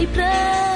e pra